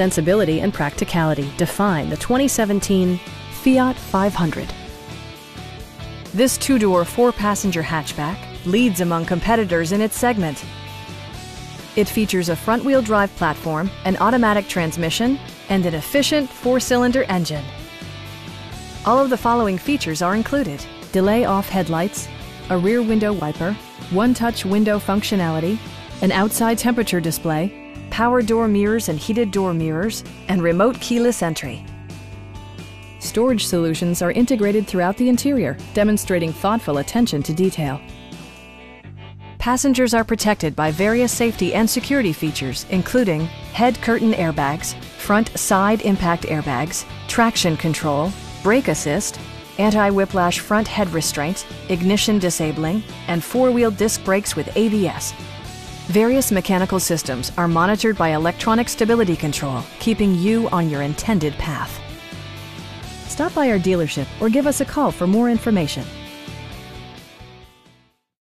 sensibility and practicality define the 2017 Fiat 500. This two-door, four-passenger hatchback leads among competitors in its segment. It features a front-wheel drive platform, an automatic transmission, and an efficient four-cylinder engine. All of the following features are included. Delay-off headlights, a rear window wiper, one-touch window functionality, an outside temperature display, power door mirrors and heated door mirrors, and remote keyless entry. Storage solutions are integrated throughout the interior, demonstrating thoughtful attention to detail. Passengers are protected by various safety and security features, including head curtain airbags, front side impact airbags, traction control, brake assist, anti-whiplash front head restraints, ignition disabling, and four-wheel disc brakes with ABS. Various mechanical systems are monitored by electronic stability control, keeping you on your intended path. Stop by our dealership or give us a call for more information.